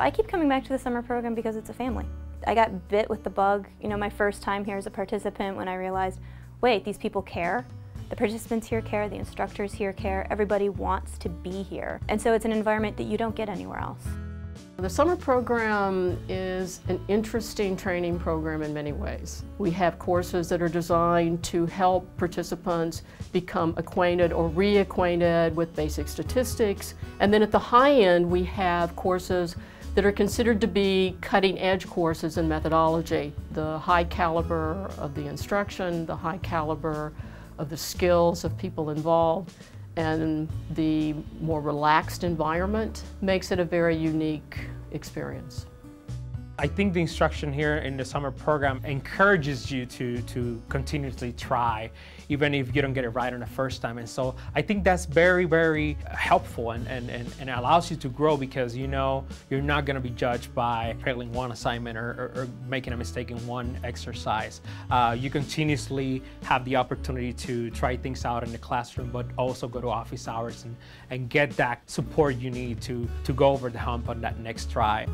I keep coming back to the summer program because it's a family. I got bit with the bug, you know, my first time here as a participant when I realized, wait, these people care. The participants here care, the instructors here care, everybody wants to be here. And so it's an environment that you don't get anywhere else. The summer program is an interesting training program in many ways. We have courses that are designed to help participants become acquainted or reacquainted with basic statistics. And then at the high end, we have courses that are considered to be cutting edge courses in methodology. The high caliber of the instruction, the high caliber of the skills of people involved, and the more relaxed environment makes it a very unique experience. I think the instruction here in the summer program encourages you to, to continuously try, even if you don't get it right on the first time. And so I think that's very, very helpful and, and, and, and allows you to grow because you know you're not going to be judged by failing one assignment or, or, or making a mistake in one exercise. Uh, you continuously have the opportunity to try things out in the classroom, but also go to office hours and, and get that support you need to, to go over the hump on that next try.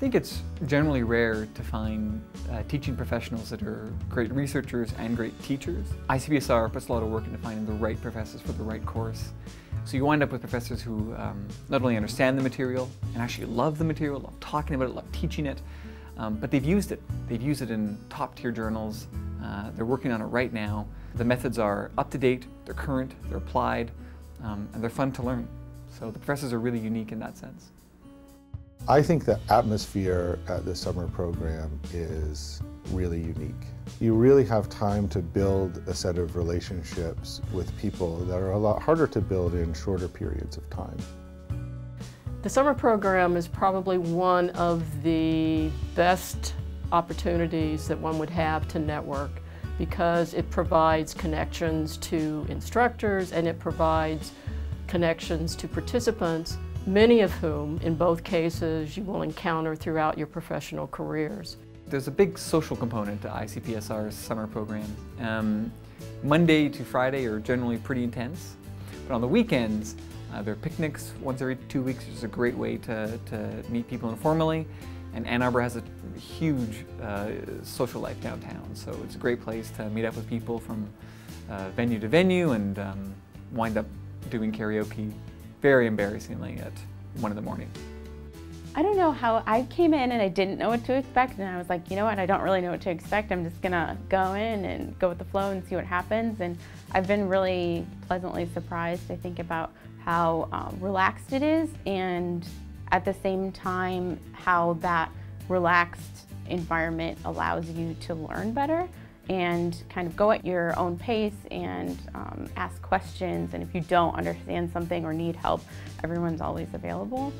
I think it's generally rare to find uh, teaching professionals that are great researchers and great teachers. ICPSR puts a lot of work into finding the right professors for the right course. So you wind up with professors who um, not only understand the material and actually love the material, love talking about it, love teaching it, um, but they've used it. They've used it in top tier journals. Uh, they're working on it right now. The methods are up to date, they're current, they're applied, um, and they're fun to learn. So the professors are really unique in that sense. I think the atmosphere at the summer program is really unique. You really have time to build a set of relationships with people that are a lot harder to build in shorter periods of time. The summer program is probably one of the best opportunities that one would have to network because it provides connections to instructors and it provides connections to participants many of whom, in both cases, you will encounter throughout your professional careers. There's a big social component to ICPSR's summer program. Um, Monday to Friday are generally pretty intense, but on the weekends, uh, there are picnics once every two weeks, which is a great way to, to meet people informally. And Ann Arbor has a huge uh, social life downtown, so it's a great place to meet up with people from uh, venue to venue and um, wind up doing karaoke very embarrassingly at one in the morning. I don't know how I came in and I didn't know what to expect and I was like, you know what, I don't really know what to expect. I'm just gonna go in and go with the flow and see what happens. And I've been really pleasantly surprised, I think, about how um, relaxed it is and at the same time how that relaxed environment allows you to learn better and kind of go at your own pace and um, ask questions. And if you don't understand something or need help, everyone's always available.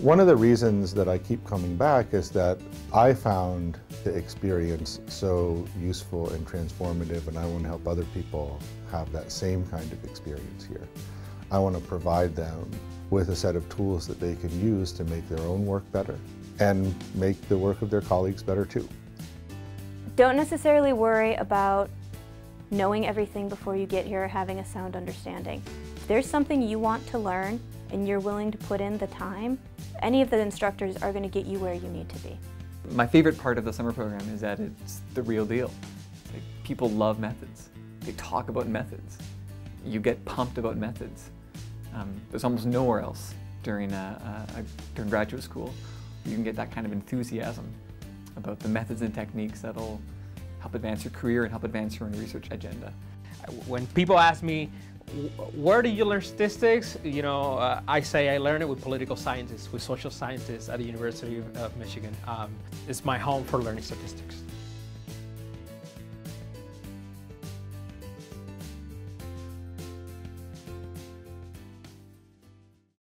One of the reasons that I keep coming back is that I found the experience so useful and transformative and I want to help other people have that same kind of experience here. I want to provide them with a set of tools that they can use to make their own work better and make the work of their colleagues better too. Don't necessarily worry about knowing everything before you get here or having a sound understanding. If there's something you want to learn and you're willing to put in the time, any of the instructors are going to get you where you need to be. My favorite part of the summer program is that it's the real deal. Like, people love methods. They talk about methods. You get pumped about methods. Um, there's almost nowhere else during, a, a, a, during graduate school you can get that kind of enthusiasm about the methods and techniques that'll help advance your career and help advance your own research agenda. When people ask me, where do you learn statistics? You know, uh, I say I learn it with political scientists, with social scientists at the University of Michigan. Um, it's my home for learning statistics.